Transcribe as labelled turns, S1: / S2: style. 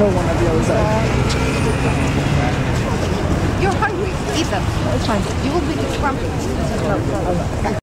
S1: no one on the other side.
S2: You're hungry. Eat them. It's fine. You will be grumpy.